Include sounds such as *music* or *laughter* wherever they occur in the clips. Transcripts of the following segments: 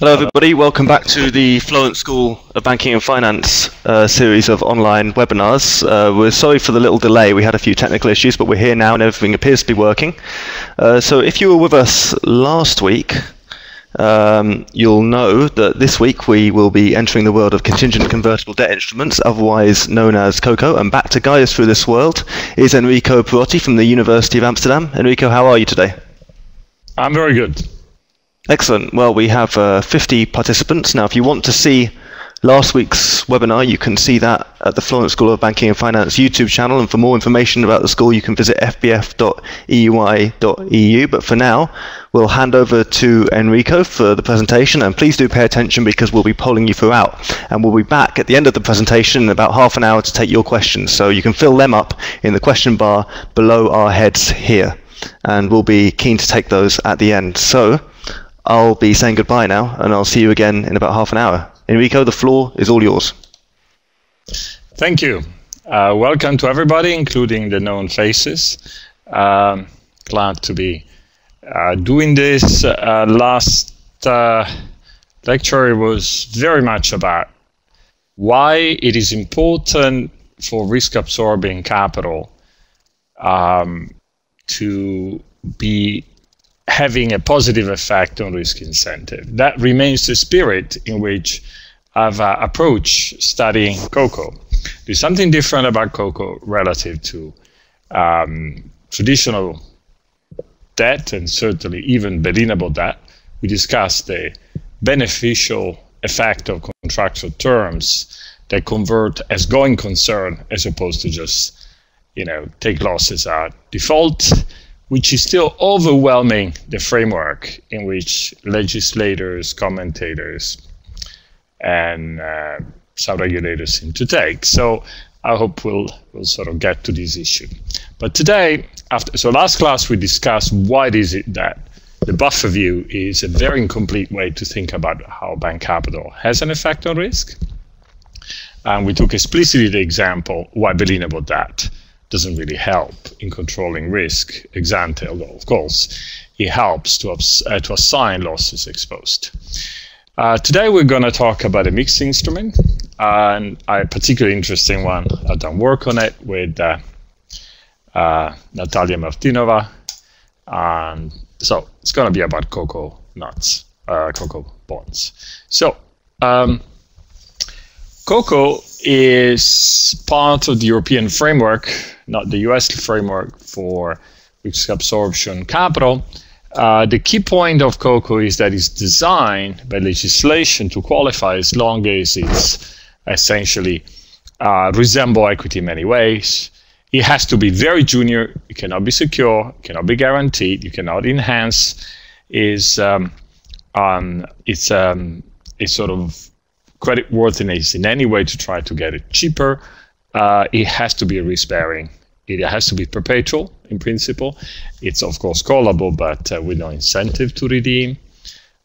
Hello, everybody. Welcome back to the Florence School of Banking and Finance uh, series of online webinars. Uh, we're sorry for the little delay. We had a few technical issues, but we're here now and everything appears to be working. Uh, so, if you were with us last week, um, you'll know that this week we will be entering the world of contingent convertible debt instruments, otherwise known as COCO. And back to guide us through this world is Enrico Perotti from the University of Amsterdam. Enrico, how are you today? I'm very good. Excellent. Well, we have uh, 50 participants. Now, if you want to see last week's webinar, you can see that at the Florence School of Banking and Finance YouTube channel. And for more information about the school, you can visit fbf.eui.eu. But for now, we'll hand over to Enrico for the presentation. And please do pay attention because we'll be polling you throughout. And we'll be back at the end of the presentation in about half an hour to take your questions. So you can fill them up in the question bar below our heads here. And we'll be keen to take those at the end. So, I'll be saying goodbye now, and I'll see you again in about half an hour. Enrico, the floor is all yours. Thank you. Uh, welcome to everybody, including the known faces. Um, glad to be uh, doing this. Uh, last uh, lecture was very much about why it is important for risk absorbing capital um, to be having a positive effect on risk incentive. That remains the spirit in which I've uh, approached studying CoCo. There's something different about CoCo relative to um, traditional debt and certainly even bail-inable debt. We discussed the beneficial effect of contractual terms that convert as going concern as opposed to just, you know, take losses at default which is still overwhelming the framework in which legislators, commentators, and uh, some regulators seem to take. So I hope we'll, we'll sort of get to this issue. But today, after so last class we discussed why is it that the buffer view is a very incomplete way to think about how bank capital has an effect on risk. And we took explicitly the example why bail-inable debt doesn't really help in controlling risk ex ante, although of course it helps to, uh, to assign losses ex post. Uh, today we're going to talk about a mixed instrument, and a particularly interesting one. I've done work on it with uh, uh Natalya Martynova, and so it's going to be about cocoa nuts, uh, CoCo bonds. So um, CoCo is part of the European framework, not the US framework for risk absorption capital. Uh, the key point of COCO is that it's designed by legislation to qualify as long as it's essentially uh, resemble equity in many ways. It has to be very junior. It cannot be secure. It cannot be guaranteed. You cannot enhance. Is um, um, it's um, it's sort of credit worthiness in any way to try to get it cheaper, uh, it has to be risk bearing. It has to be perpetual in principle. It's of course callable, but uh, with no incentive to redeem.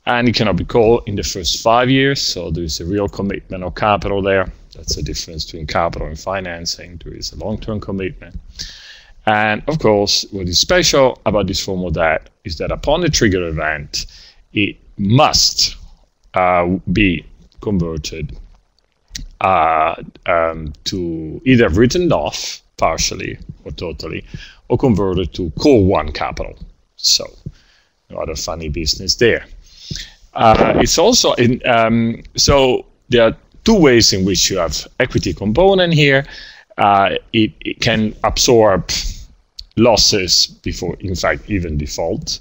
And it cannot be called in the first five years, so there is a real commitment of capital there. That's the difference between capital and financing. There is a long-term commitment. And of course, what is special about this form of debt is that upon the trigger event, it must uh, be converted uh, um, to either written off partially or totally, or converted to core one capital. So, no other funny business there. Uh, it's also in, um, so there are two ways in which you have equity component here. Uh, it, it, can absorb losses before, in fact, even default.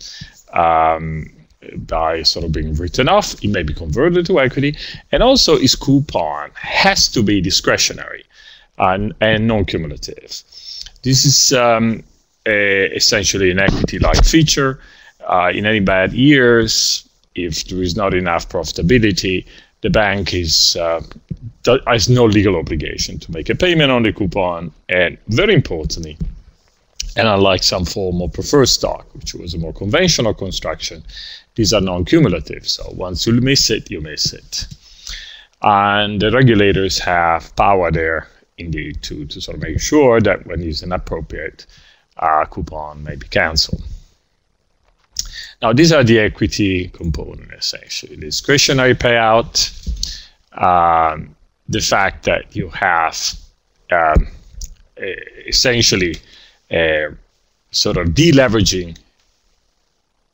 Um, by sort of being written off. It may be converted to equity. And also its coupon has to be discretionary and, and non-cumulative. This is um, a, essentially an equity-like feature. Uh, in any bad years, if there is not enough profitability, the bank is uh, has no legal obligation to make a payment on the coupon. And very importantly, and unlike some form of preferred stock, which was a more conventional construction, these are non-cumulative. So once you miss it, you miss it. And the regulators have power there indeed to, to sort of make sure that when it's inappropriate, uh, coupon may be cancelled. Now, these are the equity component, essentially. Discretionary payout, um, the fact that you have um, essentially a sort of deleveraging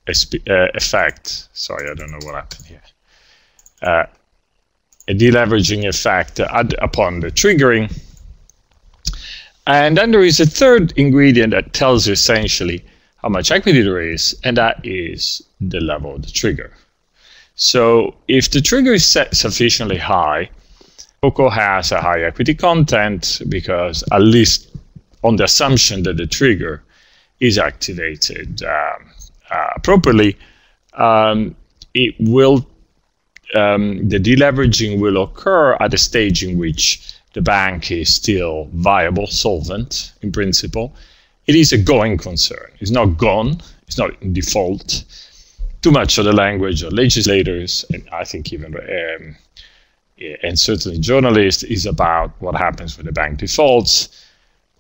uh, effect. Sorry, I don't know what happened here. Uh, a deleveraging effect upon the triggering. And then there is a third ingredient that tells you essentially how much equity there is, and that is the level of the trigger. So if the trigger is set sufficiently high, Coco has a high equity content because at least on the assumption that the trigger is activated um, properly, um, it will um, the deleveraging will occur at a stage in which the bank is still viable, solvent in principle. It is a going concern. It's not gone. It's not in default. Too much of the language of legislators, and I think even um, and certainly journalists, is about what happens when the bank defaults.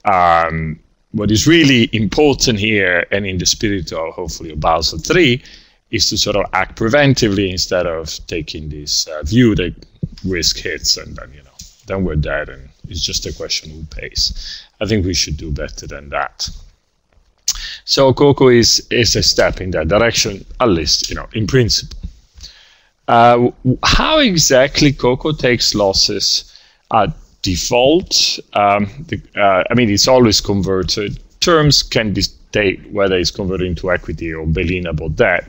Um, what is really important here, and in the spirit of hopefully of Basel III, is to sort of act preventively instead of taking this uh, view that risk hits and then you know then we're dead and it's just a question who pays. I think we should do better than that. So Coco is is a step in that direction, at least you know in principle. Uh, how exactly Coco takes losses at default? Um, the, uh, I mean, it's always converted. Terms can dictate whether it's converted into equity or bail-inable debt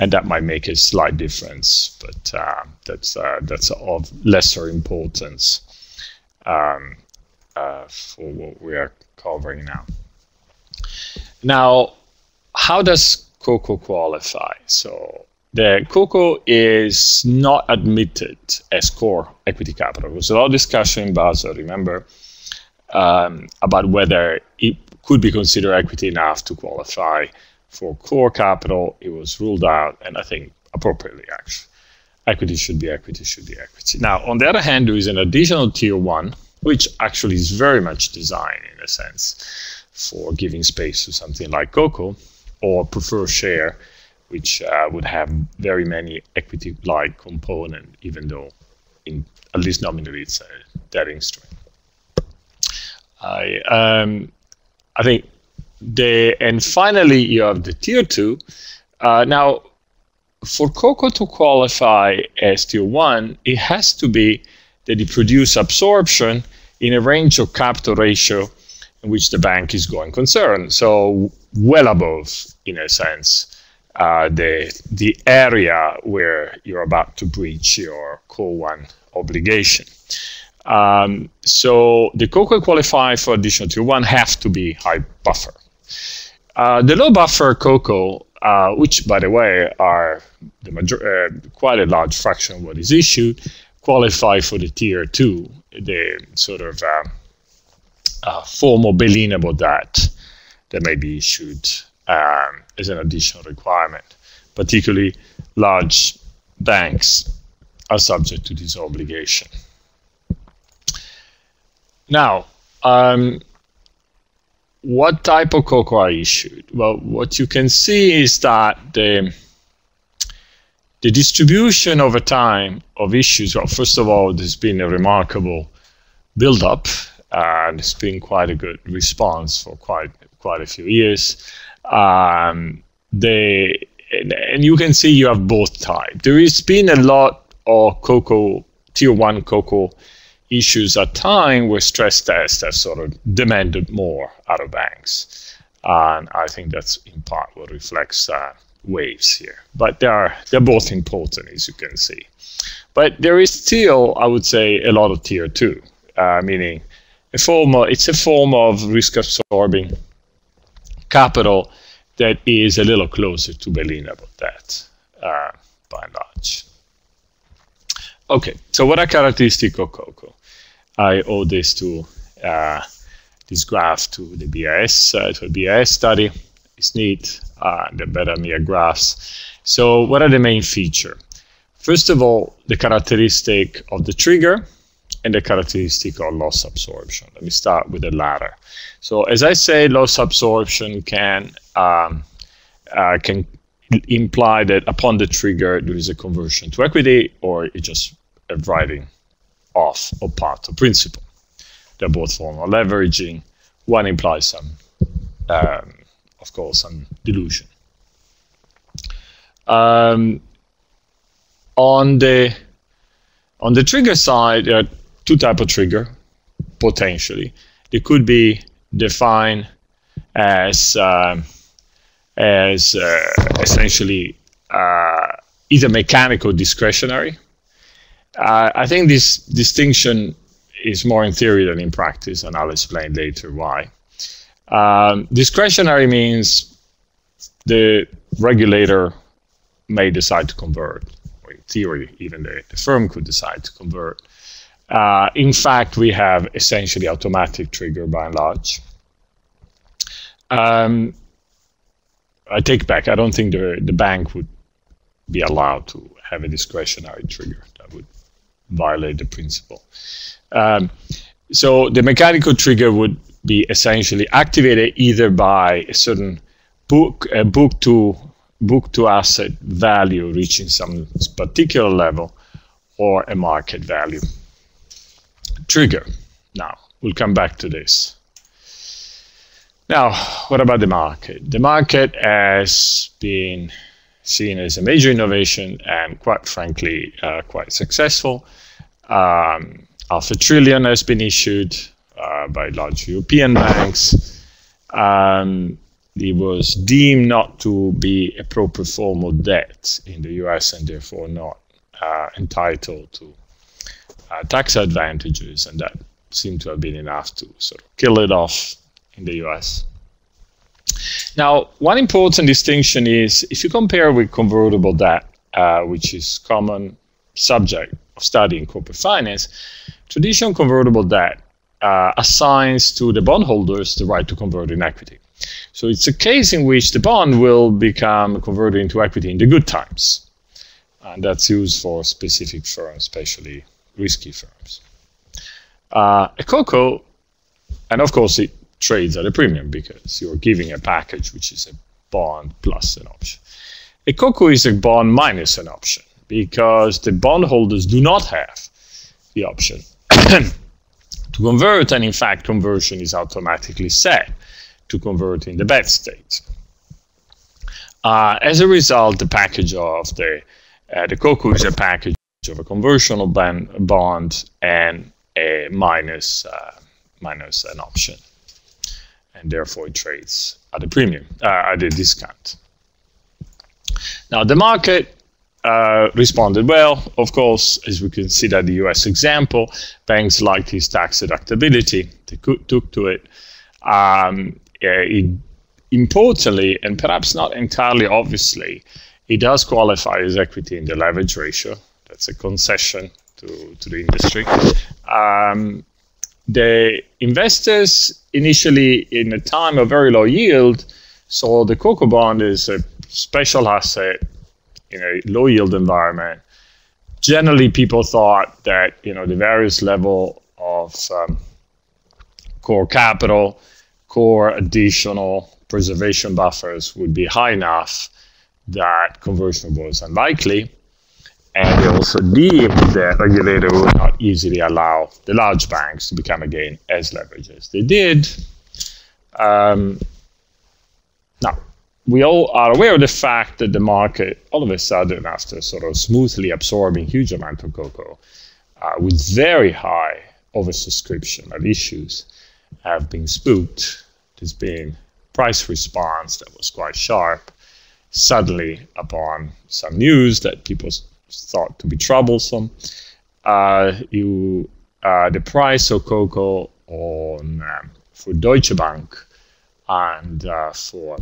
and that might make a slight difference, but uh, that's uh, that's of lesser importance um, uh, for what we are covering now. Now, how does COCO qualify? So the COCO is not admitted as core equity capital. There was a lot of discussion in Basel, remember, um, about whether it could be considered equity enough to qualify for core capital, it was ruled out, and I think appropriately, actually. Equity should be equity, should be equity. Now, on the other hand, there is an additional tier one, which actually is very much designed, in a sense, for giving space to something like Coco or preferred share, which uh, would have very many equity-like component, even though, in at least nominally, it's a debt instrument. I um, I think the and finally you have the tier two. Uh, now, for Coco to qualify as tier one, it has to be that it produce absorption in a range of capital ratio in which the bank is going concern. So well above, in a sense, uh, the the area where you're about to breach your core one obligation. Um, so the COCO qualify for additional tier one have to be high buffer. Uh, the low buffer CoCo, uh, which by the way are the major- uh, quite a large fraction of what is issued, qualify for the tier two, the sort of uh, uh, formal bail-inable debt that may be issued um, as an additional requirement. Particularly large banks are subject to this obligation. Now, um, what type of COCO are issued? Well, what you can see is that the, the distribution over time of issues, well, first of all, there's been a remarkable build-up, and it's been quite a good response for quite quite a few years. Um, they, and, and you can see you have both types. There has been a lot of COCO, tier one CoCo issues at time where stress tests have sort of demanded more out of banks. And I think that's in part what reflects uh, waves here. But they are they're both important, as you can see. But there is still, I would say, a lot of tier two, uh, meaning a form of, it's a form of risk absorbing capital that is a little closer to bail-inable debt, uh, by and large. Okay, so what are characteristics of COCO? I owe this to uh, this graph to the BIS, uh, to a BIS study. It's neat, uh, the better mere graphs. So what are the main feature? First of all, the characteristic of the trigger and the characteristic of loss absorption. Let me start with the latter. So as I say, loss absorption can um, uh, can imply that upon the trigger there is a conversion to equity or it's just a writing off of part of principal. They're both form of leveraging. One implies some, um, of course, some dilution. Um, on the on the trigger side, there are two type of trigger potentially. It could be defined as um, as uh, essentially uh, either mechanical or discretionary. Uh, I think this distinction is more in theory than in practice, and I'll explain later why. Um, discretionary means the regulator may decide to convert, or in theory, even the, the firm could decide to convert. Uh, in fact, we have essentially automatic trigger by and large. Um, I take back. I don't think the the bank would be allowed to have a discretionary trigger. That would violate the principle. Um, so the mechanical trigger would be essentially activated either by a certain book a book to book to asset value reaching some particular level or a market value trigger. Now we'll come back to this. Now, what about the market? The market has been seen as a major innovation and, quite frankly, uh, quite successful. Um, half a trillion has been issued uh, by large European banks. Um, it was deemed not to be a proper form of debt in the US and therefore not uh, entitled to uh, tax advantages, and that seemed to have been enough to sort of kill it off in the US. Now, one important distinction is if you compare with convertible debt, uh, which is common subject of study in corporate finance, traditional convertible debt uh, assigns to the bondholders the right to convert in equity. So it's a case in which the bond will become converted into equity in the good times. And that's used for specific firms, especially risky firms. Uh, a CoCo, and of course it trades at a premium because you're giving a package which is a bond plus an option. A CoCo is a bond minus an option because the bondholders do not have the option *coughs* to convert, and in fact, conversion is automatically set to convert in the bad state. Uh, as a result, the package of the uh, the CoCo is a package of a conventional bond and a minus, uh, minus an option and therefore it trades at a premium, uh, at a discount. Now the market uh, responded well. Of course, as we can see that the US example, banks liked his tax deductibility. They took to it. Um, it. Importantly, and perhaps not entirely obviously, it does qualify as equity in the leverage ratio. That's a concession to, to the industry. Um, the investors initially, in a time of very low yield, saw the CoCo bond as a special asset in a low yield environment. Generally, people thought that you know the various level of um, core capital, core additional preservation buffers would be high enough that conversion was unlikely and they also deemed that regulator would not easily allow the large banks to become again as leveraged as they did. Um, now, we all are aware of the fact that the market, all of a sudden, after sort of smoothly absorbing huge amount of CoCo, uh, with very high oversubscription at issues, have been spooked. There's been price response that was quite sharp. Suddenly, upon some news that people thought to be troublesome. Uh, you uh, the price of CoCo on um, for Deutsche Bank and uh, for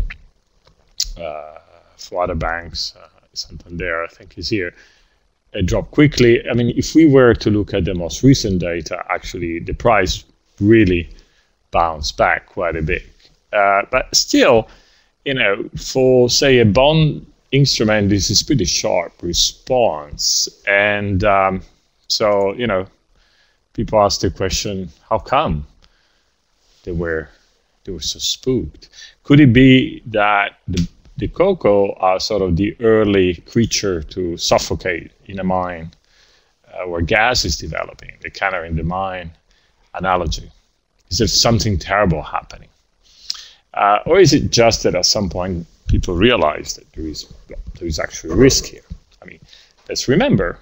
for other banks, uh, Santander, I think is here, it dropped quickly. I mean, if we were to look at the most recent data, actually the price really bounced back quite a bit. Uh, but still, you know, for say a bond instrument, this is pretty sharp response. And um, so, you know, people ask the question, how come they were they were so spooked? Could it be that the the CoCo are sort of the early creature to suffocate in a mine uh, where gas is developing, the canner in the mine analogy. Is there something terrible happening? Uh, or is it just that at some point people realize that there is, there is actually a risk here? I mean, let's remember,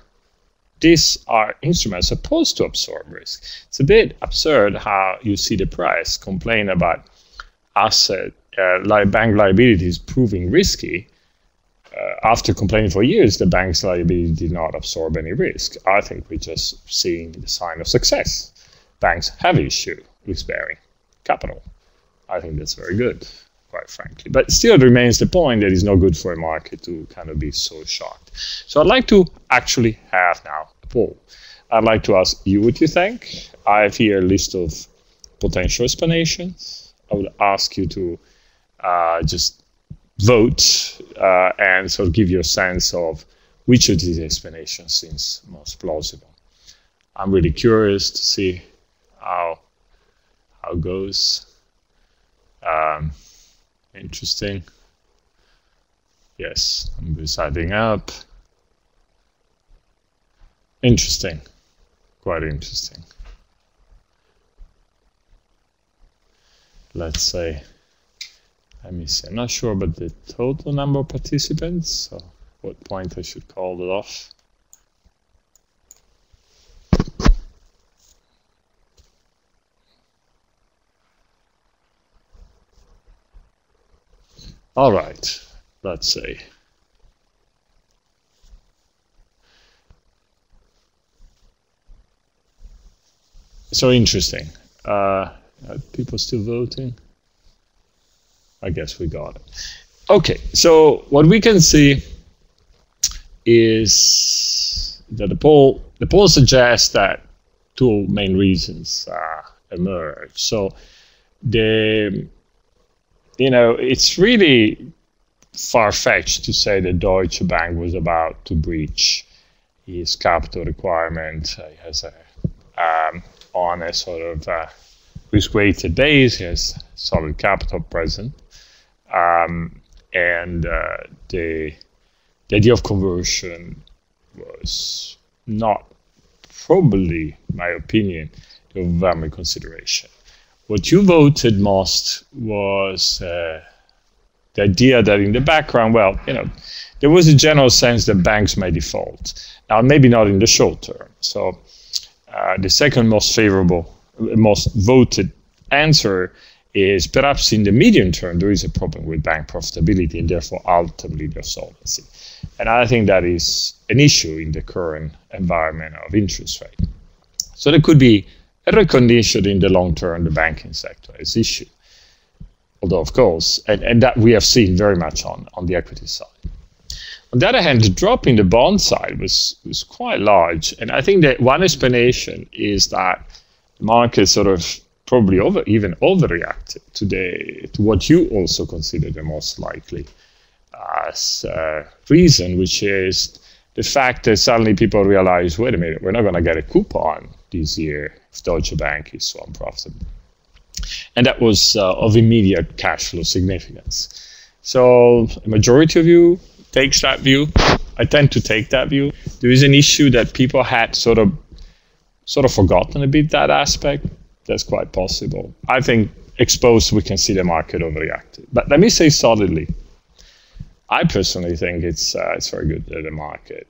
these are instruments supposed to absorb risk. It's a bit absurd how you see the price complain about asset uh, bank liabilities proving risky, uh, after complaining for years, the bank's liability did not absorb any risk. I think we're just seeing the sign of success. Banks have issue risk bearing capital. I think that's very good, quite frankly. But still, it remains the point that it's not good for a market to kind of be so shocked. So I'd like to actually have now a poll. I'd like to ask you what you think. I have here a list of potential explanations. I would ask you to uh, just vote uh, and sort of give your sense of which of these explanations seems most plausible. I'm really curious to see how how it goes. Um, interesting. Yes, I'm deciding up. Interesting. Quite interesting. Let's say let me see. I'm not sure about the total number of participants, so what point I should call it off. All right, let's see. So interesting. Uh, people still voting? I guess we got it. Okay, so what we can see is that the poll the poll suggests that two main reasons uh, emerge. So the you know it's really far fetched to say that Deutsche Bank was about to breach his capital requirement. He has a um, on a sort of uh, risk-weighted base. He has solid capital present. Um, and uh, the, the idea of conversion was not probably, my opinion, the overwhelming consideration. What you voted most was uh, the idea that in the background, well, you know, there was a general sense that banks may default. Now, maybe not in the short term. So, uh, the second most favorable, most voted answer is perhaps in the medium term there is a problem with bank profitability and therefore ultimately their solvency. And I think that is an issue in the current environment of interest rate. So there could be a recognition in the long term the banking sector is issue. Although of course, and, and that we have seen very much on, on the equity side. On the other hand, the drop in the bond side was, was quite large. And I think that one explanation is that the market sort of probably over even overreacted to the to what you also consider the most likely uh, reason, which is the fact that suddenly people realize, wait a minute, we're not going to get a coupon this year Deutsche Bank is so unprofitable. And that was uh, of immediate cash flow significance. So a majority of you takes that view. I tend to take that view. There is an issue that people had sort of sort of forgotten a bit that aspect that's quite possible. I think ex post, we can see the market overreacted. But let me say solidly, I personally think it's uh, it's very good that the market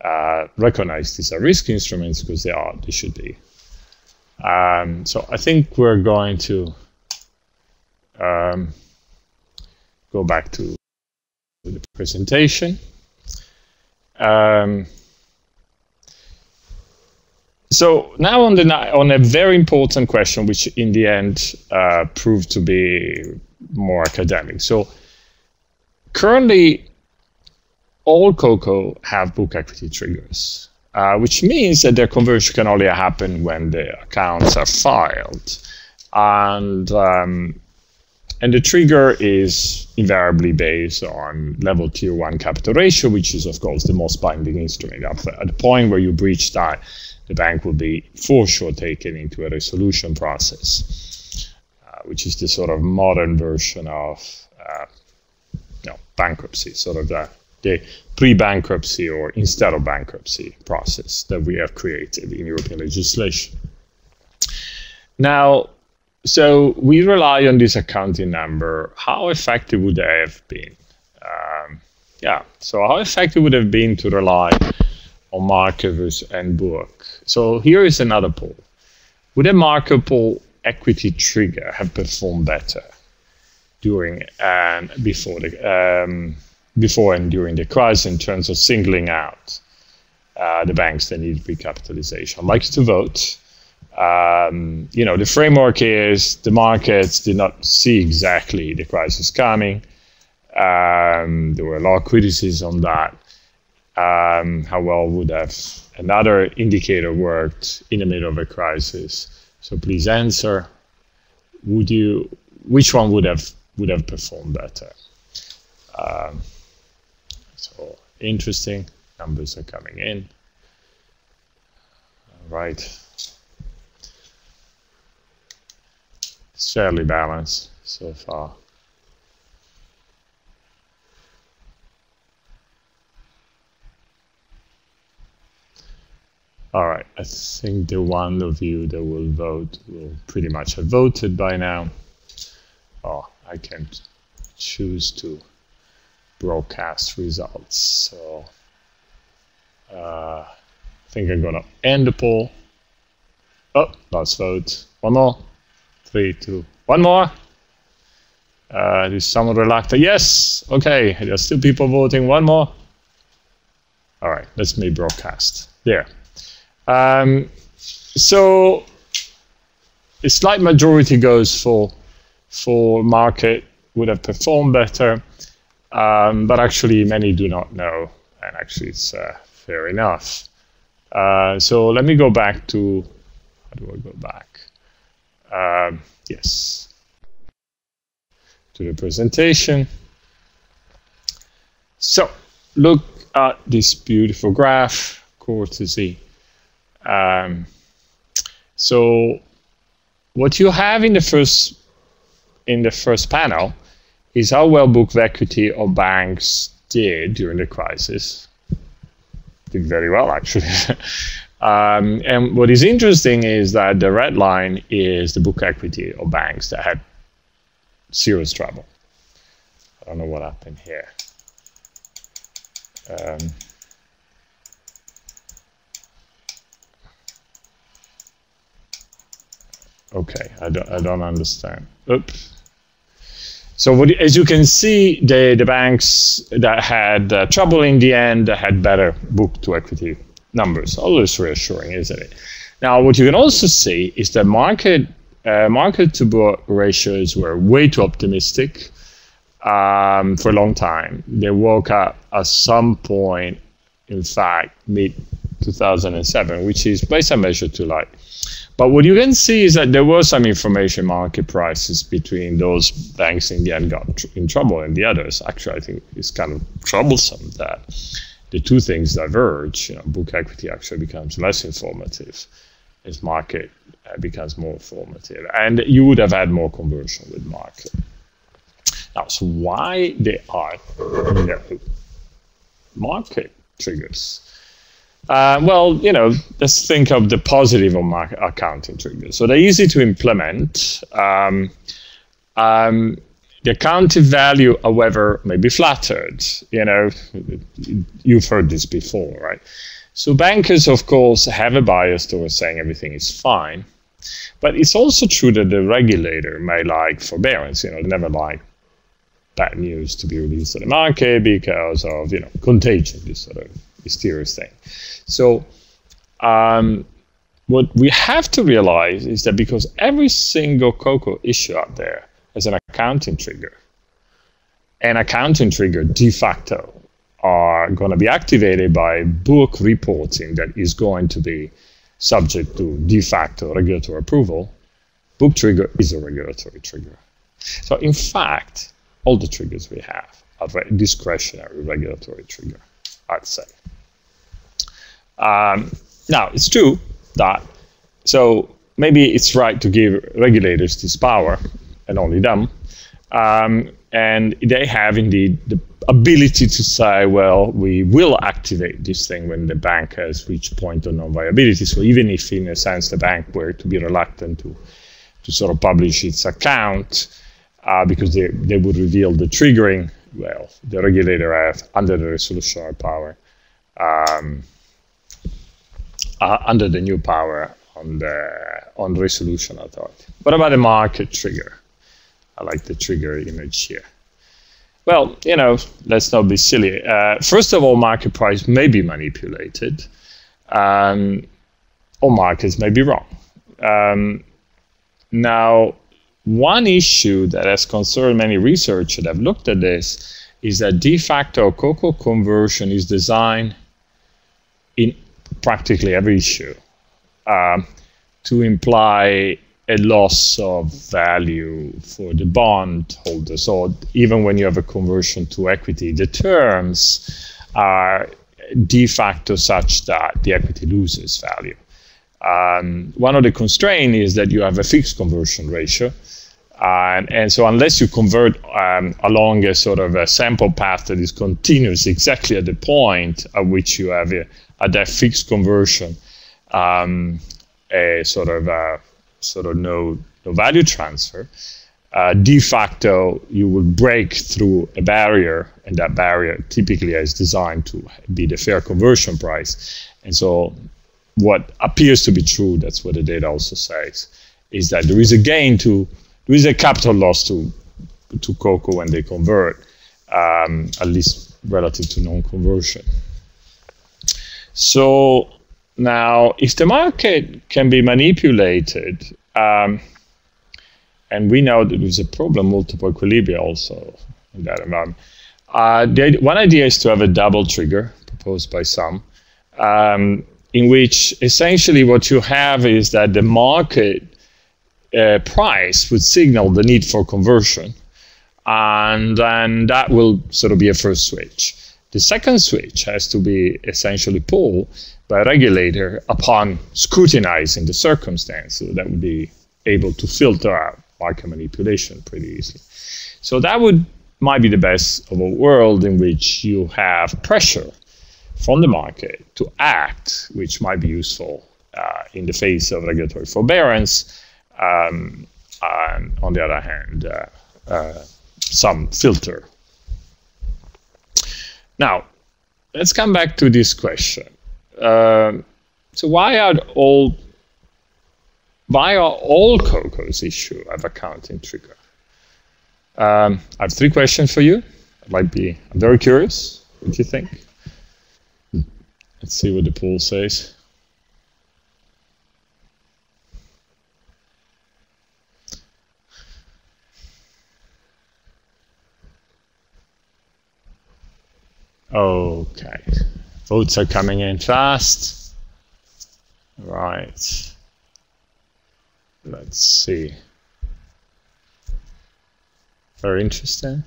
uh, recognize these are risk instruments because they are, they should be. Um, so I think we're going to um, go back to the presentation. Um, so now on the on a very important question, which in the end uh, proved to be more academic. So currently, all CoCo have book equity triggers, uh, which means that their conversion can only happen when the accounts are filed, and um, and the trigger is invariably based on level tier one capital ratio, which is of course the most binding instrument. At the point where you breach that, the bank will be for sure taken into a resolution process, uh, which is the sort of modern version of uh, you know, bankruptcy, sort of the, the pre-bankruptcy or instead of bankruptcy process that we have created in European legislation. Now, so we rely on this accounting number. How effective would they have been? Um, yeah, so how effective would have been to rely on markers and book? So here is another poll. Would a marketable equity trigger have performed better during and before the um, before and during the crisis in terms of singling out uh, the banks that need recapitalization? I'd like to vote. Um, you know, the framework is the markets did not see exactly the crisis coming. Um, there were a lot of criticisms on that. Um, how well would have another indicator worked in the middle of a crisis? So please answer. Would you? Which one would have would have performed better? Um, so interesting numbers are coming in. All right. It's fairly balanced so far. All right, I think the one of you that will vote will pretty much have voted by now. Oh, I can choose to broadcast results. So uh, I think I'm gonna end the poll. Oh, last vote. One more. Three, two, one more. Uh, is someone reluctant? Yes. Okay. There's still people voting. One more. All right. Let's make broadcast. There. Um, so a slight majority goes for for market would have performed better, um, but actually many do not know, and actually it's uh, fair enough. Uh, so let me go back to how do I go back? Um, yes, to the presentation. So look at this beautiful graph, courtesy um, so what you have in the first in the first panel is how well book equity of banks did during the crisis. Did very well, actually. *laughs* um, and what is interesting is that the red line is the book equity of banks that had serious trouble. I don't know what happened here. Um, Okay, I don't, I don't understand. Oops. So what, as you can see, the, the banks that had uh, trouble in the end had better book to equity numbers. Always reassuring, isn't it? Now, what you can also see is that market uh, market to book ratios were way too optimistic um, for a long time. They woke up at some point, in fact, mid 2007, which is by some measure too late. But what you can see is that there was some information market prices between those banks in the end got in trouble and the others. Actually, I think it's kind of troublesome that the two things diverge. You know, book equity actually becomes less informative as market uh, becomes more informative, and you would have had more conversion with market. Now, so why they are no market triggers? Uh, well, you know, let's think of the positive of market accounting triggers. So they're easy to implement. Um, um, the accounting value, however, may be flattered. You know, you've heard this before, right? So bankers, of course, have a bias towards saying everything is fine. But it's also true that the regulator may like forbearance. You know, they never like bad news to be released to the market because of, you know, contagion, this sort of mysterious thing. So um, what we have to realize is that because every single CoCo issue out there has an accounting trigger, an accounting trigger de facto are going to be activated by book reporting that is going to be subject to de facto regulatory approval, book trigger is a regulatory trigger. So in fact, all the triggers we have are discretionary regulatory trigger, I'd say. Um, now, it's true that, so maybe it's right to give regulators this power, and only them. Um, and they have indeed the ability to say, well, we will activate this thing when the bank has reached point of non-viability. So even if, in a sense, the bank were to be reluctant to to sort of publish its account uh, because they, they would reveal the triggering, well, the regulator has under the resolution power, um, uh, under the new power on the on resolution authority. What about the market trigger? I like the trigger image here. Well, you know, let's not be silly. Uh, first of all, market price may be manipulated, um, or markets may be wrong. Um, now, one issue that has concerned many researchers that have looked at this is that de facto COCO conversion is designed in practically every issue um, to imply a loss of value for the bond holder. So even when you have a conversion to equity, the terms are de facto such that the equity loses value. Um, one of the constraints is that you have a fixed conversion ratio. Um, and so unless you convert um, along a sort of a sample path that is continuous exactly at the point at which you have a, at that fixed conversion, um, a sort of a, sort of no, no value transfer, uh, de facto you will break through a barrier, and that barrier typically is designed to be the fair conversion price. And so what appears to be true, that's what the data also says, is that there is a gain to, there is a capital loss to, to COCO when they convert, um, at least relative to non-conversion. So now, if the market can be manipulated, um, and we know that there's a problem multiple equilibria also in that environment. Uh, the, one idea is to have a double trigger proposed by some, um, in which essentially what you have is that the market uh, price would signal the need for conversion, and then that will sort of be a first switch. The second switch has to be essentially pulled by a regulator upon scrutinizing the circumstance so that would be able to filter out market manipulation pretty easily. So that would might be the best of a world in which you have pressure from the market to act, which might be useful uh, in the face of regulatory forbearance. Um, and on the other hand, uh, uh, some filter. Now, let's come back to this question. Um, so why are all why are all COCOs issue of accounting trigger? Um, I have three questions for you. I might be I'm very curious. What do you think? Let's see what the poll says. Okay. Votes are coming in fast. Right. Let's see. Very interesting.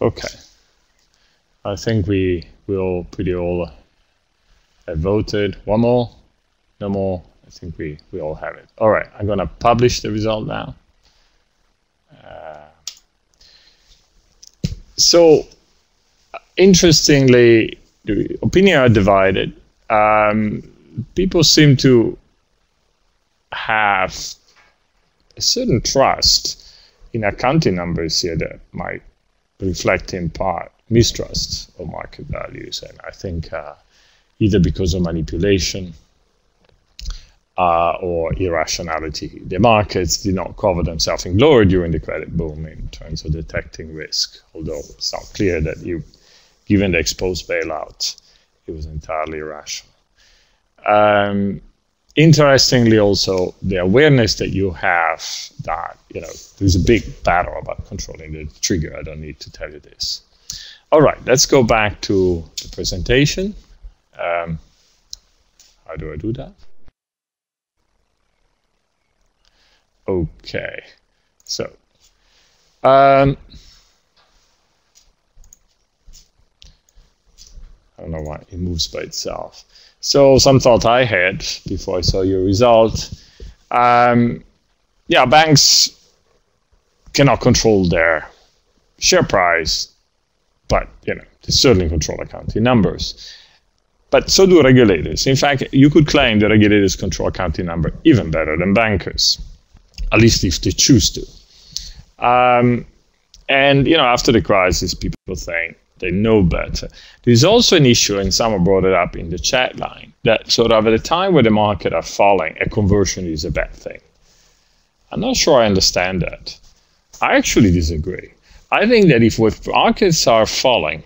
Okay. I think we will pretty all have voted. One more? No more? I think we, we all have it. All right, I'm going to publish the result now. So interestingly, the opinions are divided. Um, people seem to have a certain trust in accounting numbers here that might reflect in part mistrust of market values. And I think uh, either because of manipulation uh, or irrationality. The markets did not cover themselves in glory during the credit boom in terms of detecting risk, although it's not clear that you, given the ex post bailout, it was entirely irrational. Um, interestingly, also, the awareness that you have that, you know, there's a big battle about controlling the trigger. I don't need to tell you this. All right, let's go back to the presentation. Um, how do I do that? Okay, so um, I don't know why it moves by itself. So some thought I had before I saw your result. Um, yeah, banks cannot control their share price, but you know they certainly control accounting numbers. But so do regulators. In fact, you could claim that regulators control accounting number even better than bankers, at least if they choose to. Um, and you know, after the crisis, people think they know better. There's also an issue, and someone brought it up in the chat line, that sort of at a time where the market are falling, a conversion is a bad thing. I'm not sure I understand that. I actually disagree. I think that if markets are falling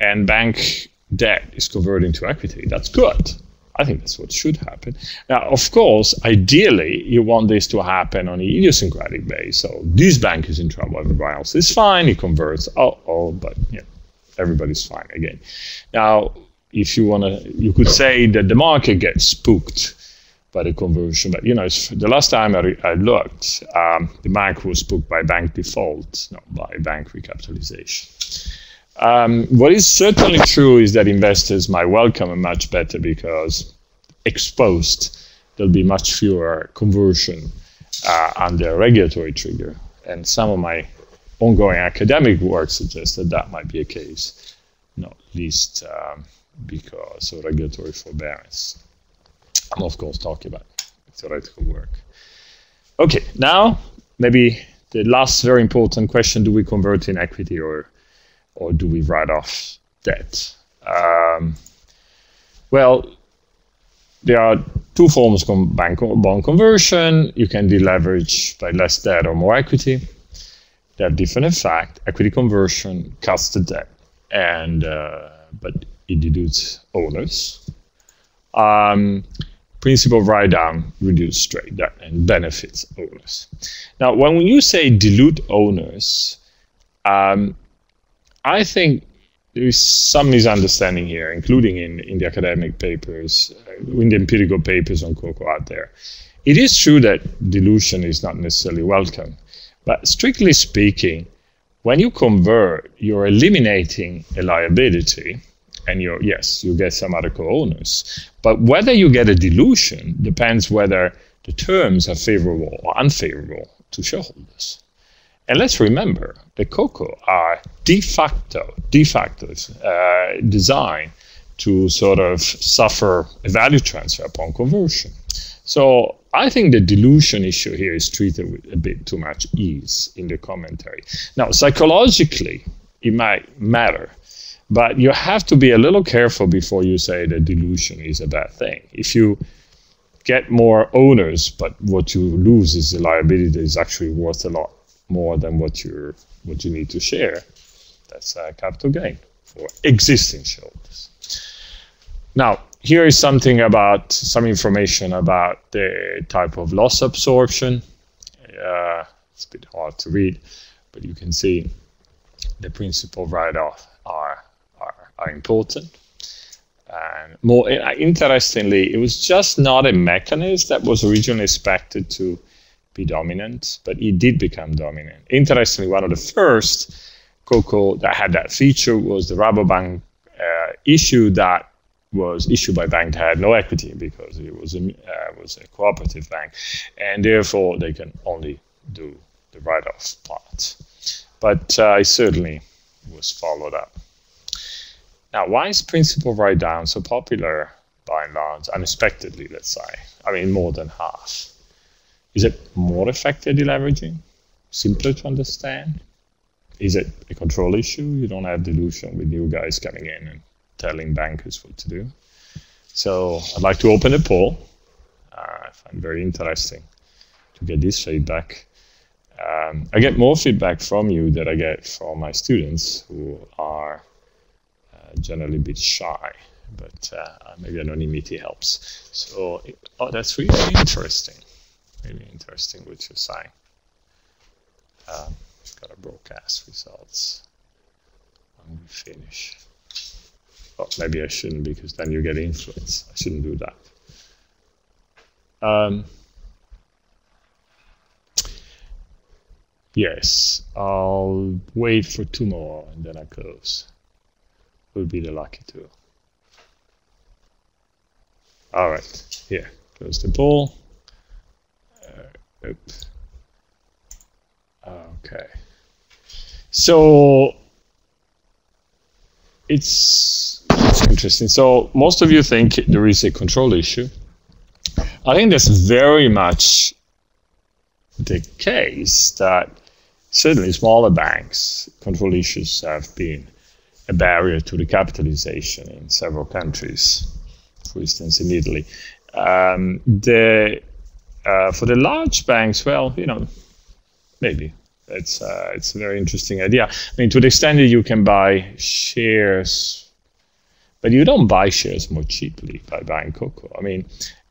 and bank debt is converting to equity, that's good. I think that's what should happen. Now, of course, ideally, you want this to happen on an idiosyncratic base. So this bank is in trouble, everybody else is fine. It converts, oh, oh, but yeah, everybody's fine again. Now, if you want to, you could say that the market gets spooked by the conversion. But you know, the last time I, I looked, um, the bank was spooked by bank default, not by bank recapitalization. Um, what is certainly true is that investors might welcome a much better because exposed, there'll be much fewer conversion uh, under regulatory trigger. And some of my ongoing academic work suggests that that might be a case, not least um, because of regulatory forbearance. I'm of course talking about theoretical work. Okay, now maybe the last very important question: Do we convert in equity or or do we write off debt? Um, well, there are two forms of bank bond conversion. You can deleverage by less debt or more equity. They have different effect. Equity conversion cuts the debt, and uh, but it dilutes owners. Um, principal write down reduce straight debt and benefits owners. Now, when you say dilute owners, um, I think there is some misunderstanding here, including in, in the academic papers, uh, in the empirical papers on CoCo out there. It is true that dilution is not necessarily welcome, but strictly speaking, when you convert, you're eliminating a liability, and you're, yes, you get some other co-owners. But whether you get a dilution depends whether the terms are favorable or unfavorable to shareholders. And let's remember, the COCO are de facto, de facto uh, designed to sort of suffer a value transfer upon conversion. So I think the dilution issue here is treated with a bit too much ease in the commentary. Now, psychologically, it might matter, but you have to be a little careful before you say that dilution is a bad thing. If you get more owners, but what you lose is the liability that is actually worth a lot more than what you what you need to share. That's a capital gain for existing shareholders. Now, here is something about some information about the type of loss absorption. Uh, it's a bit hard to read, but you can see the principal write-off are, are, are important. And more interestingly, it was just not a mechanism that was originally expected to be dominant, but it did become dominant. Interestingly, one of the first Coco that had that feature was the Rabobank uh, issue that was issued by a bank that had no equity because it was a, uh, was a cooperative bank, and therefore they can only do the write-off part. But uh, it certainly was followed up. Now, why is principal write-down so popular by and large, unexpectedly, let's say? I mean, more than half. Is it more effective deleveraging? Simpler to understand? Is it a control issue? You don't have dilution with new guys coming in and telling bankers what to do. So I'd like to open a poll. Uh, I find very interesting to get this feedback. Um, I get more feedback from you than I get from my students who are uh, generally a bit shy, but uh, maybe anonymity helps. So, oh, that's really interesting really interesting what you're saying. Um, got a broadcast results when we finish. Well, maybe I shouldn't because then you get influence. I shouldn't do that. Um, yes, I'll wait for two more and then I close. Will be the lucky two. All right, here, close the poll Oops. Okay. So it's, it's interesting. So most of you think there is a control issue. I think that's very much the case that certainly smaller banks control issues have been a barrier to the capitalization in several countries, for instance, in Italy. Um, the, uh, for the large banks, well, you know, maybe it's uh, it's a very interesting idea. I mean, to the extent that you can buy shares, but you don't buy shares more cheaply by buying CoCo. I mean,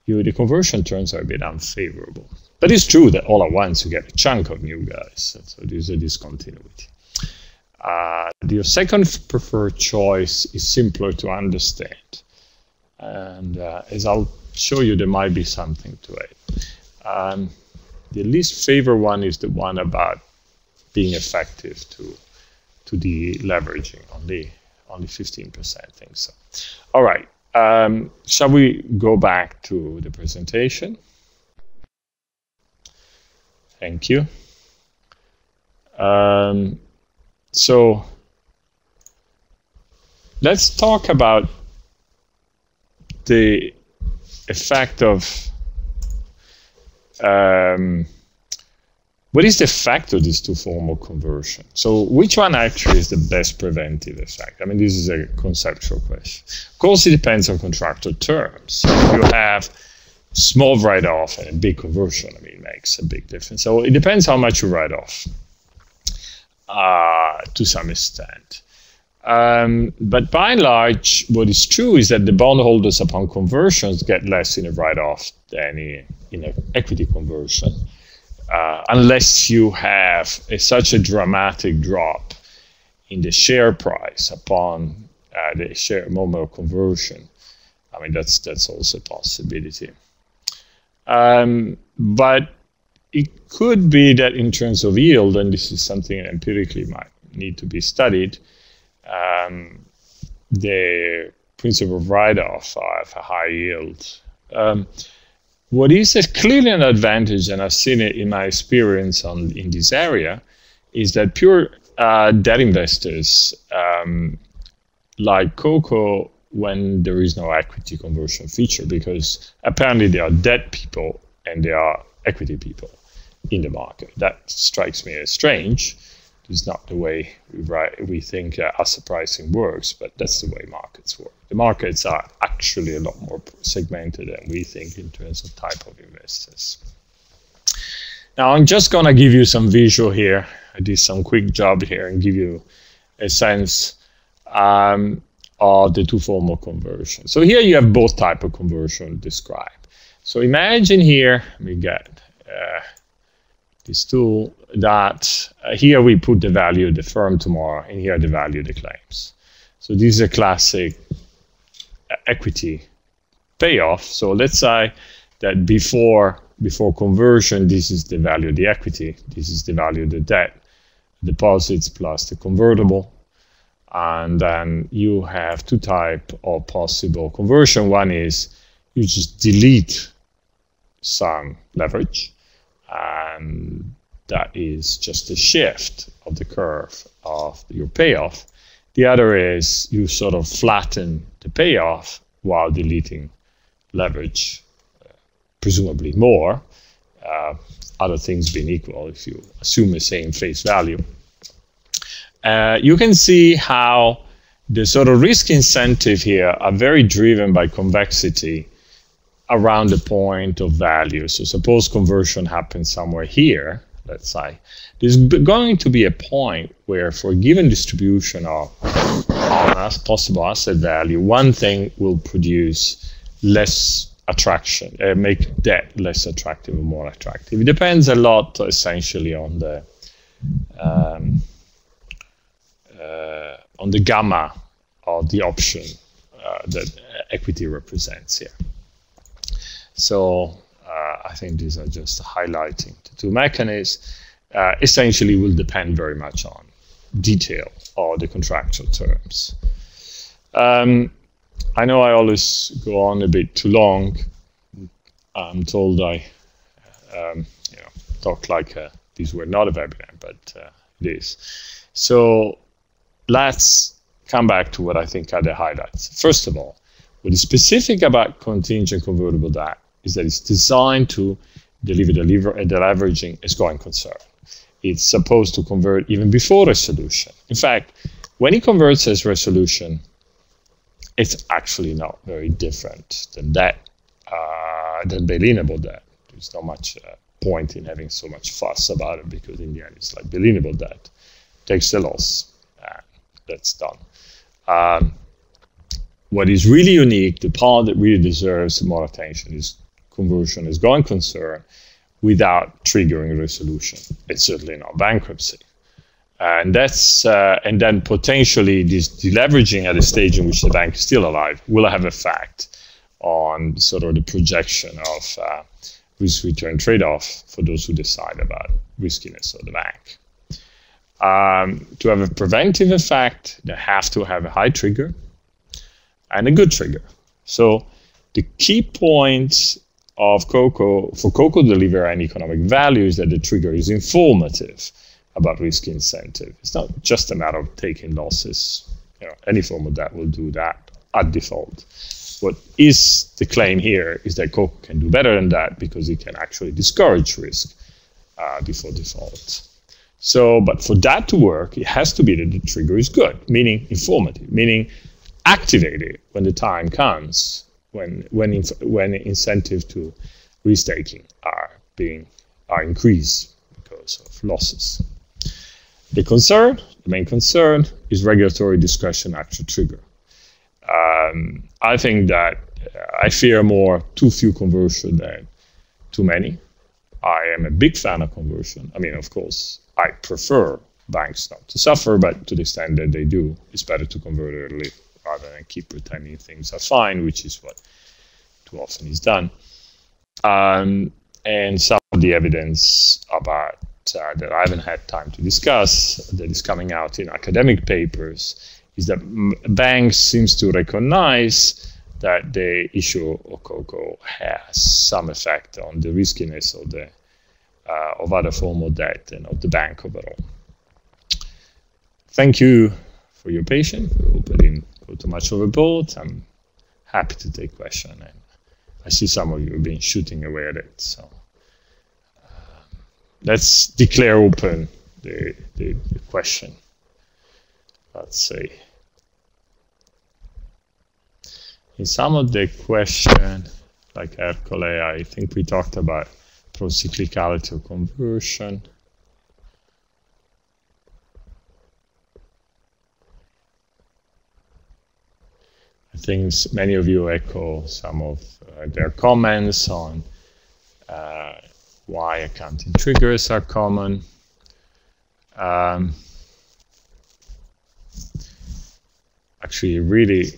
you the conversion terms are a bit unfavorable. But it's true that all at once you get a chunk of new guys. So there's a discontinuity. Uh, your second preferred choice is simpler to understand. And uh, as I'll show you, there might be something to it. Um, the least favorite one is the one about being effective to to the leveraging, only only 15% I think so. All right, um, shall we go back to the presentation? Thank you. Um, so let's talk about the effect of um, what is the effect of these two form of conversion? So which one actually is the best preventive effect? I mean, this is a conceptual question. Of course, it depends on contractual terms. If you have small write-off and a big conversion, I mean, makes a big difference. So it depends how much you write off uh, to some extent. Um, but by and large, what is true is that the bondholders upon conversions get less in a write-off than in, in an equity conversion, uh, unless you have a, such a dramatic drop in the share price upon uh, the share moment of conversion. I mean, that's that's also a possibility. Um, but it could be that in terms of yield, and this is something empirically might need to be studied, um, the principle of write-off a high yield. Um, what is a clearly an advantage, and I've seen it in my experience on in this area, is that pure uh, debt investors um, like Coco when there is no equity conversion feature because apparently there are debt people and there are equity people in the market. That strikes me as strange. It's not the way we, write, we think uh, asset pricing works, but that's the way markets work. The markets are actually a lot more segmented than we think in terms of type of investors. Now I'm just going to give you some visual here. I did some quick job here and give you a sense. Um, are the two form of conversion. So here you have both type of conversion described. So imagine here we get uh, this tool that uh, here we put the value of the firm tomorrow and here the value of the claims. So this is a classic uh, equity payoff. So let's say that before before conversion, this is the value of the equity. This is the value of the debt, deposits plus the convertible and then you have two type of possible conversion. One is you just delete some leverage, and that is just a shift of the curve of your payoff. The other is you sort of flatten the payoff while deleting leverage, uh, presumably more, uh, other things being equal if you assume the same face value uh, you can see how the sort of risk incentive here are very driven by convexity around the point of value. So suppose conversion happens somewhere here, let's say, there's going to be a point where for a given distribution of, possible asset value, one thing will produce less attraction, uh, make debt less attractive or more attractive. It depends a lot essentially on the um, uh, on the gamma of the option uh, that equity represents here. So I think these are just highlighting the two mechanisms. essentially will depend very much on detail or the contractual terms. Um, I know I always go on a bit too long. I'm told I, um, you know, talk like uh, these were not a webinar, but uh, it is. So let's come back to what I think are the highlights. First of all, what is specific about contingent convertible debt is that it's designed to deliver the, uh, the leveraging as going concern. It's supposed to convert even before resolution. In fact, when it converts as resolution, it's actually not very different than that, uh, than bail-inable debt. There's not much uh, point in having so much fuss about it because in the end it's like bail-inable debt. Takes the loss, and that's done. Um, what is really unique, the part that really deserves more attention is conversion is going concern without triggering resolution. It's certainly not bankruptcy. And that's uh, and then potentially this deleveraging at a stage in which the bank is still alive will have effect on sort of the projection of uh, risk return trade off for those who decide about riskiness of the bank. Um, to have a preventive effect, they have to have a high trigger and a good trigger. So the key point of COCO for COCO to deliver an economic value is that the trigger is informative about risk incentive. It's not just a matter of taking losses. You know, any form of that will do that at default. What is the claim here is that COCO can do better than that because it can actually discourage risk uh, before default. So, but for that to work, it has to be that the trigger is good, meaning informative, meaning activated when the time comes, when when when incentive to restaking are being are increased because of losses. The concern, the main concern, is regulatory discretion after trigger. Um, I think that uh, I fear more too few conversion than too many. I am a big fan of conversion. I mean, of course, I prefer banks not to suffer, but to the extent that they do, it's better to convert early rather than keep pretending things are fine, which is what too often is done. Um, and some of the evidence about uh, that I haven't had time to discuss that is coming out in academic papers is that banks seems to recognize that the issue of COCO has some effect on the riskiness of the uh, of other form of debt and of the bank overall. Thank you for your patience. I hope I didn't too much overboard. I'm happy to take questions, and I see some of you have been shooting away at it. So um, let's declare open the, the, the question. Let's see. In some of the question, like Ercole, I think we talked about procyclicality of conversion. I think many of you echo some of uh, their comments on uh, why accounting triggers are common. Um, actually, really,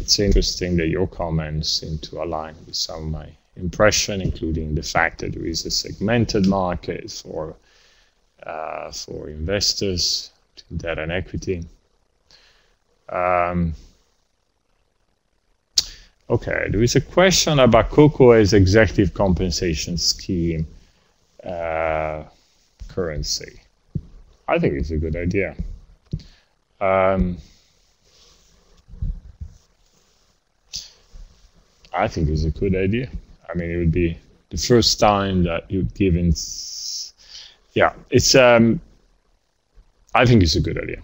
it's interesting that your comments seem to align with some of my impression, including the fact that there is a segmented market for uh, for investors, debt and equity. Um, okay, there is a question about COCO as executive compensation scheme uh, currency. I think it's a good idea. Um, I think it's a good idea. I mean, it would be the first time that you've given. Yeah, it's. Um, I think it's a good idea.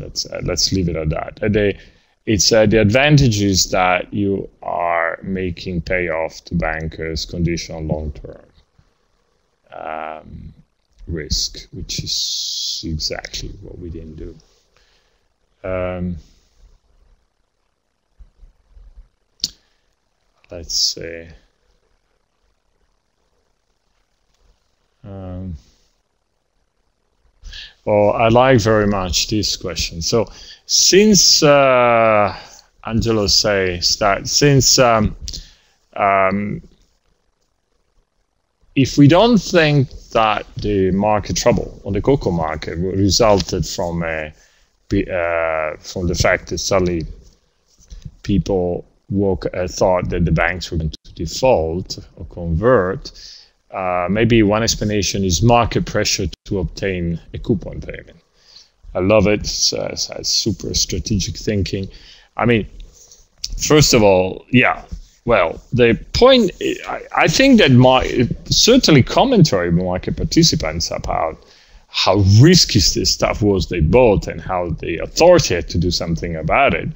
Let's uh, let's leave it at that. Uh, they, it's uh, the advantage is that you are making payoff to bankers conditional long term um, risk, which is exactly what we didn't do. Um, let's say um, well I like very much this question. So since uh, Angelo say start since um, um, if we don't think that the market trouble on the CoCo market resulted from a, uh, from the fact that suddenly people woke, uh, thought that the banks were going to default or convert, Uh, maybe one explanation is market pressure to obtain a coupon payment. I love it. It's, uh, it's super strategic thinking. I mean, first of all, yeah. Well, the point, I, I think that my, certainly commentary market participants about how risky this stuff was they bought and how the authority had to do something about it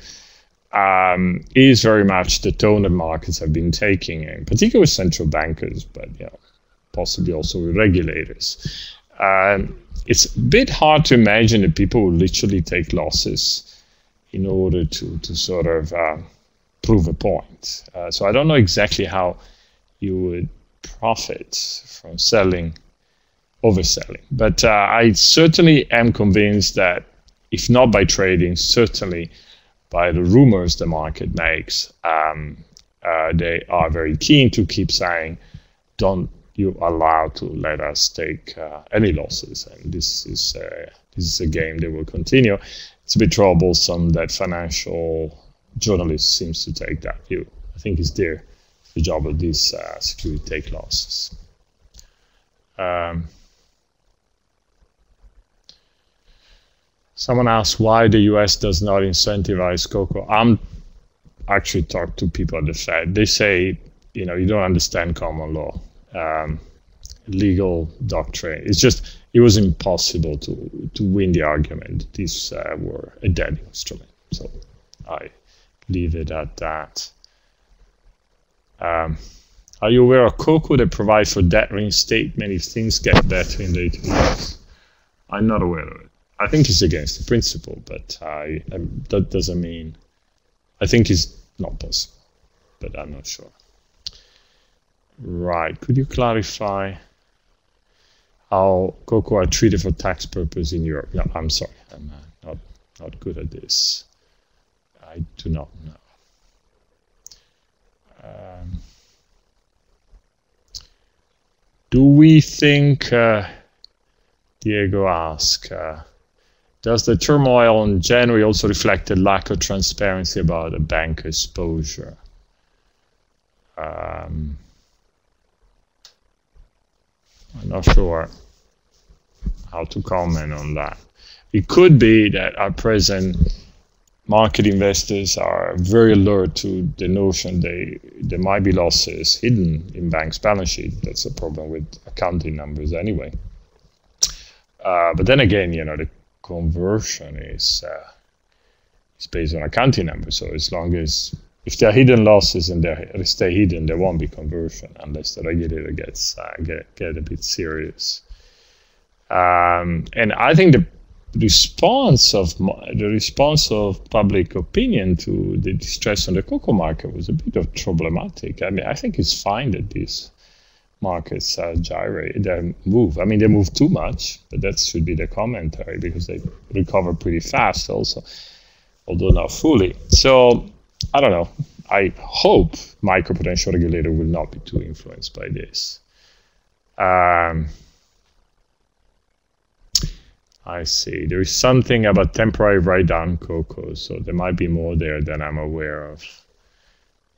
um, is very much the tone that markets have been taking, in particular with central bankers, but yeah, possibly also with regulators. Um, it's a bit hard to imagine that people will literally take losses in order to, to sort of uh, prove a point. Uh, so I don't know exactly how you would profit from selling, overselling. But uh, I certainly am convinced that if not by trading, certainly by the rumors the market makes, um, uh, they are very keen to keep saying, don't you allow to let us take uh, any losses. And this is uh, this is a game that will continue. It's a bit troublesome that financial journalists seems to take that view. I think it's their the job of these uh, security take losses. Um, someone asked why the U.S. does not incentivize CoCo. I'm actually talked to people at the Fed. They say, you know, you don't understand common law um, legal doctrine. It's just it was impossible to to win the argument. These uh, were a dead instrument. So I leave it at that. Um, are you aware of COCO that provides for debt reinstatement if things get better in later years? I'm not aware of it. I think it's against the principle, but I, I, that doesn't mean. I think it's not possible, but I'm not sure. Right. Could you clarify how CoCo are treated for tax purpose in Europe? No, I'm sorry. I'm uh, not, not good at this. I do not know. Um, do we think, uh, Diego asked, uh, does the turmoil in January also reflect a lack of transparency about a bank exposure? Um, I'm not sure how to comment on that. It could be that our present market investors are very alert to the notion they there might be losses hidden in banks' balance sheet. That's a problem with accounting numbers anyway. Uh, but then again, you know, the conversion is uh, is based on accounting numbers. So as long as if there are hidden losses and they stay hidden, there won't be conversion unless the regulator gets uh, get get a bit serious. Um, and I think the response of the response of public opinion to the distress on the CoCo market was a bit of problematic. I mean, I think it's fine that these markets uh, gyrate, they move. I mean, they move too much, but that should be the commentary because they recover pretty fast also, although not fully. So I don't know. I hope microprudential regulator will not be too influenced by this. Um, I see. There is something about temporary write-down Coco, so there might be more there than I'm aware of.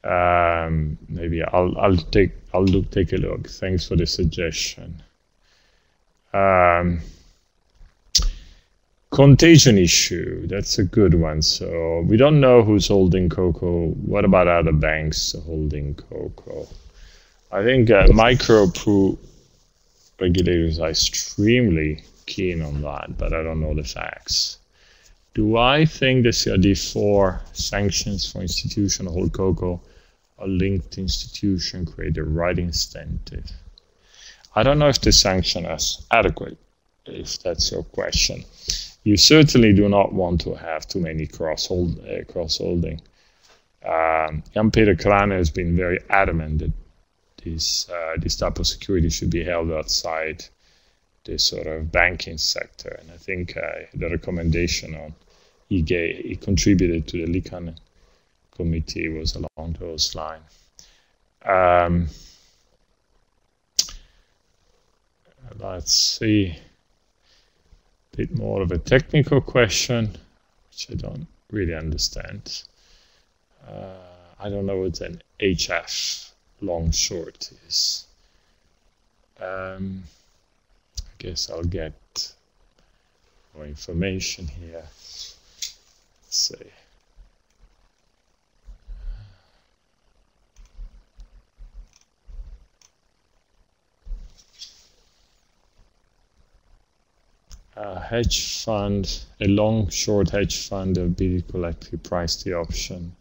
Um, maybe I'll I'll take I'll look take a look. Thanks for the suggestion. Um, Contagion issue, that's a good one. So we don't know who's holding Coco. What about other banks holding Coco? I think uh, micro regulators are extremely keen on that, but I don't know the facts. Do I think the CRD4 sanctions for institution hold Coco a linked to institution create the right incentive? I don't know if the sanction is adequate, if that's your question you certainly do not want to have too many cross-hold, uh, cross-holding. Um, Jan-Pieter Krahnen has been very adamant that this, uh, this type of security should be held outside the sort of banking sector. And I think uh, the recommendation on he, gave, he contributed to the Liikanen committee was along those lines. Um, let's see bit more of a technical question, which I don't really understand. Uh, I don't know what an HF long short is. Um, I guess I'll get more information here. Let's see. A hedge fund, a long short hedge fund of BD collectively priced the option.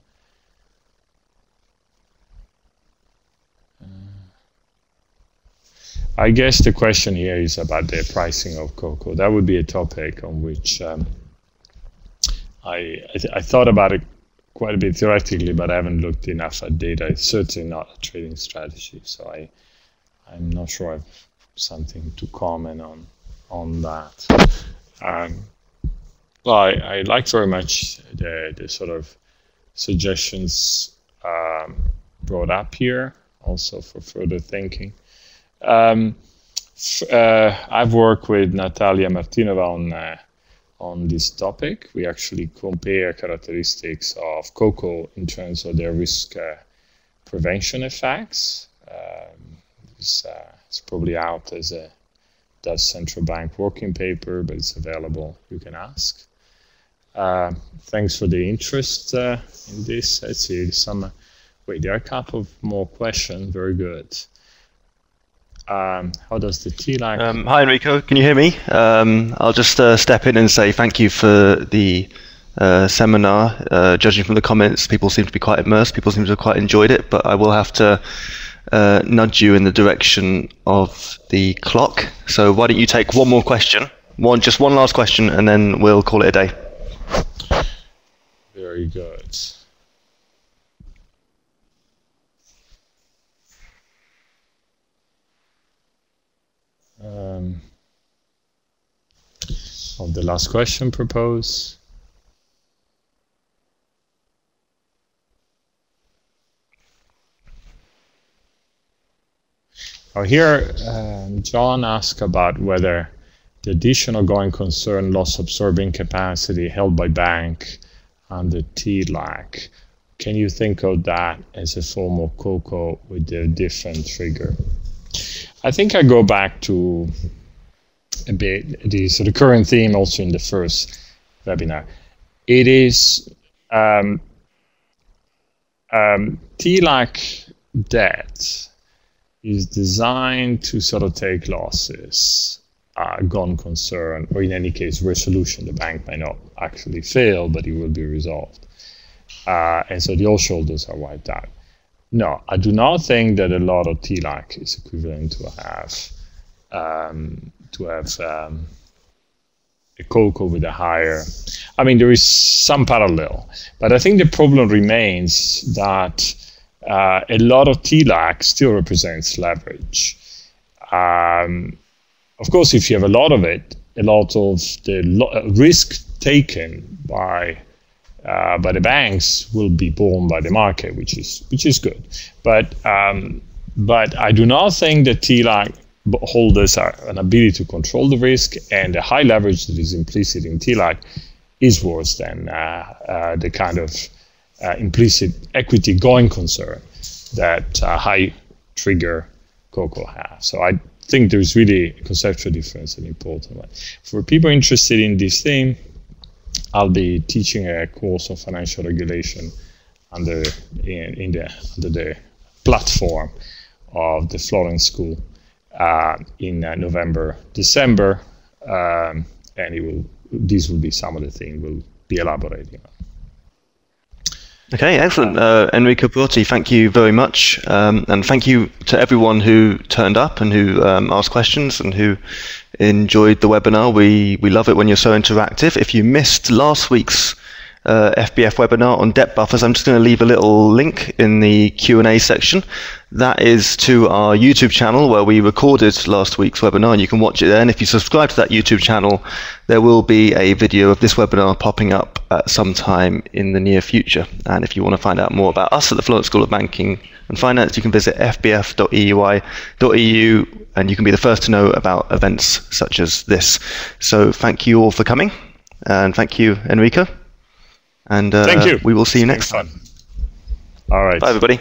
Uh, I guess the question here is about the pricing of CoCo. That would be a topic on which um, I, I, th I, thought about it quite a bit theoretically, but I haven't looked enough at data. It's certainly not a trading strategy, so I, I'm not sure I have something to comment on on that. Um, well, I, I, like very much the, the sort of suggestions um, brought up here, also for further thinking. Um, uh, I've worked with Natalya Martynova on uh, on this topic. We actually compare characteristics of CoCo in terms of their risk uh, prevention effects. Um, it's, uh, it's, probably out as a Dutch central bank working paper, but it's available. You can ask. Uh, thanks for the interest uh, in this. Let's see some. Wait, there are a couple of more questions. Very good. Um, how does the TLAC? Um, hi Enrico, can you hear me? Um, I'll just uh, step in and say thank you for the uh, seminar. Uh, judging from the comments, people seem to be quite immersed. People seem to have quite enjoyed it, but I will have to uh, nudge you in the direction of the clock. So why don't you take one more question, one just one last question, and then we'll call it a day. Very good. Um, of the last question proposed. Now here, um, John asked about whether the additional going concern loss absorbing capacity held by bank under TLAC, can you think of that as a form of COCO with a different trigger? I think I go back to a bit the current theme also in the first webinar. It is um, um, TLAC debt is designed to sort of take losses, uh, gone concern, or in any case, resolution. The bank may not actually fail, but it will be resolved. Uh, and so the old shoulders are wiped out. No, I do not think that a lot of TLAC is equivalent to have um, to have um, a CoCo with a higher. I mean, there is some parallel, but I think the problem remains that uh, a lot of TLAC still represents leverage. Um, of course, if you have a lot of it, a lot of the lo- risk taken by uh, by the banks will be borne by the market, which is which is good. But um, but I do not think that TLAC holders are an ability to control the risk, and the high leverage that is implicit in TLAC is worse than uh, uh, the kind of uh, implicit equity going concern that uh, high trigger COCO has. So I think there's really a conceptual difference, an important one. For people interested in this theme, I'll be teaching a course on financial regulation under in, in the under the platform of the Florence School uh, in uh, November, December, um, and it will. These will be some of the things we'll be elaborating on. Okay, excellent. Uh, Enrico Perotti, thank you very much. Um, and thank you to everyone who turned up and who um, asked questions and who enjoyed the webinar. We, we love it when you're so interactive. If you missed last week's uh, FBF webinar on debt buffers, I'm just going to leave a little link in the Q&A section. That is to our YouTube channel where we recorded last week's webinar and you can watch it there. And if you subscribe to that YouTube channel, there will be a video of this webinar popping up at some time in the near future. And if you want to find out more about us at the Florence School of Banking and Finance, you can visit fbf.eui.eu and you can be the first to know about events such as this. So thank you all for coming and thank you, Enrico. And uh, Thank you. we will see you next time. All right. Bye, everybody.